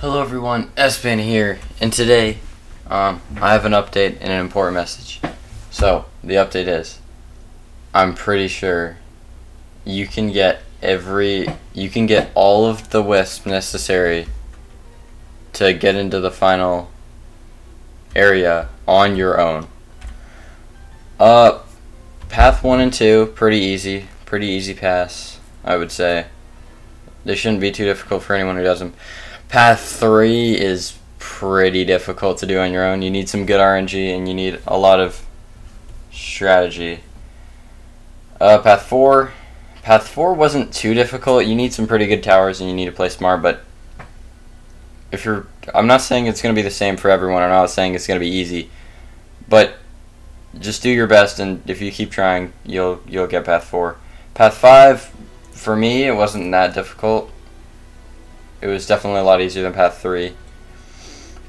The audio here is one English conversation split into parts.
Hello everyone, S-Ban here, and today um, I have an update and an important message. So, the update is, I'm pretty sure you can get every, you can get all of the wisps necessary to get into the final area on your own. Uh, path 1 and 2, pretty easy, pretty easy pass, I would say. They shouldn't be too difficult for anyone who does them. Path 3 is pretty difficult to do on your own. You need some good RNG and you need a lot of strategy. Uh, path 4. Path 4 wasn't too difficult. You need some pretty good towers and you need to play smart, but if you're I'm not saying it's going to be the same for everyone. I'm not saying it's going to be easy. But just do your best and if you keep trying, you'll you'll get path 4. Path 5 for me, it wasn't that difficult. It was definitely a lot easier than Path 3.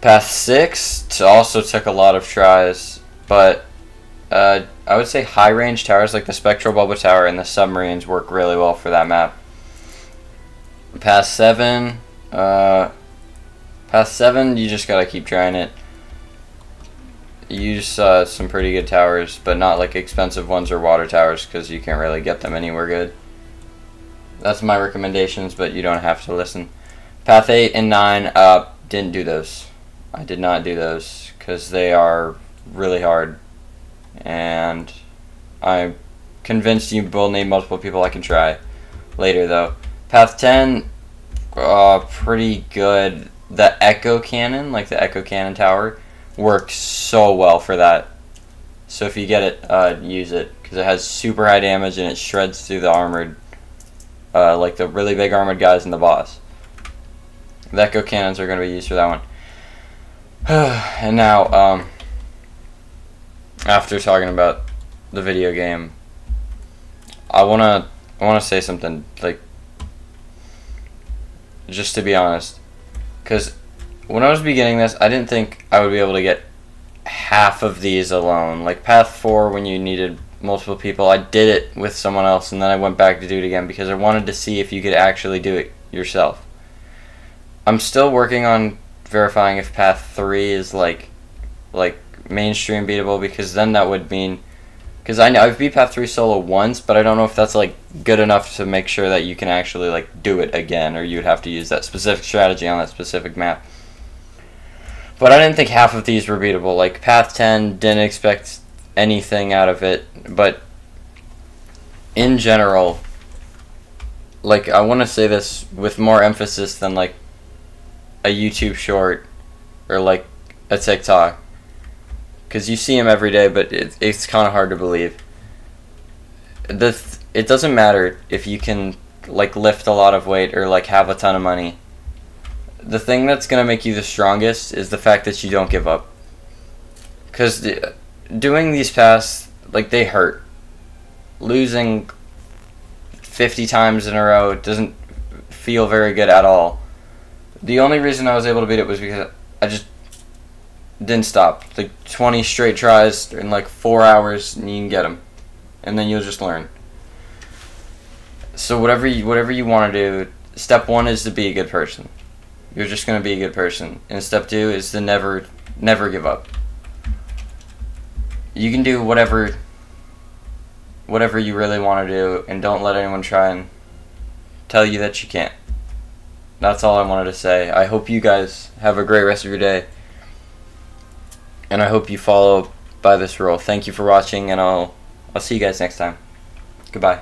Path 6 also took a lot of tries, but uh, I would say high range towers like the Spectral Bubble Tower and the submarines work really well for that map. Path 7, uh, Path 7, you just gotta keep trying it. Use uh, some pretty good towers, but not like expensive ones or water towers because you can't really get them anywhere good. That's my recommendations, but you don't have to listen. Path 8 and 9, uh, didn't do those. I did not do those because they are really hard. And I'm convinced you will need multiple people I can try later, though. Path 10, uh, pretty good. The Echo Cannon, like the Echo Cannon Tower, works so well for that. So if you get it, uh, use it because it has super high damage and it shreds through the armored uh, like the really big armored guys and the boss. The echo cannons are going to be used for that one. and now, um, after talking about the video game, I wanna I wanna say something like just to be honest, because when I was beginning this, I didn't think I would be able to get half of these alone. Like Path Four, when you needed multiple people. I did it with someone else and then I went back to do it again because I wanted to see if you could actually do it yourself. I'm still working on verifying if path 3 is like like mainstream beatable because then that would mean because I know I've beat path 3 solo once but I don't know if that's like good enough to make sure that you can actually like do it again or you'd have to use that specific strategy on that specific map. But I didn't think half of these were beatable. Like path 10 didn't expect anything out of it, but in general, like I want to say this with more emphasis than like a YouTube short or like a TikTok, because you see them every day, but it, it's kind of hard to believe. The th- it doesn't matter if you can like lift a lot of weight or like have a ton of money. The thing that's gonna make you the strongest is the fact that you don't give up. Because doing these paths like they hurt. Losing 50 times in a row doesn't feel very good at all. The only reason I was able to beat it was because I just didn't stop. Like 20 straight tries in like 4 hours and you can get them. And then you'll just learn. So whatever you, whatever you want to do, step 1 is to be a good person. You're just going to be a good person. And step 2 is to never never give up you can do whatever whatever you really want to do and don't let anyone try and tell you that you can't. That's all I wanted to say. I hope you guys have a great rest of your day. And I hope you follow by this rule. Thank you for watching and I'll I'll see you guys next time. Goodbye.